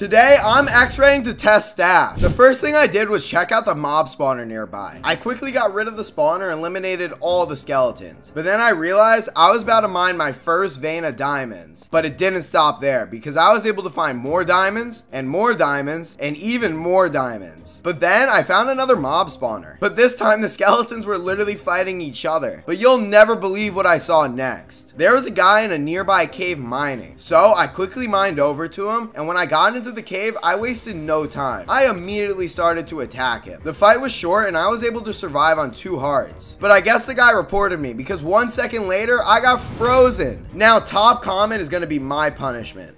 Today, I'm x-raying to test staff. The first thing I did was check out the mob spawner nearby. I quickly got rid of the spawner and eliminated all the skeletons. But then I realized I was about to mine my first vein of diamonds. But it didn't stop there because I was able to find more diamonds and more diamonds and even more diamonds. But then I found another mob spawner. But this time the skeletons were literally fighting each other. But you'll never believe what I saw next. There was a guy in a nearby cave mining. So I quickly mined over to him and when I got into the cave, I wasted no time. I immediately started to attack him. The fight was short and I was able to survive on two hearts. But I guess the guy reported me because one second later, I got frozen. Now, top comment is going to be my punishment.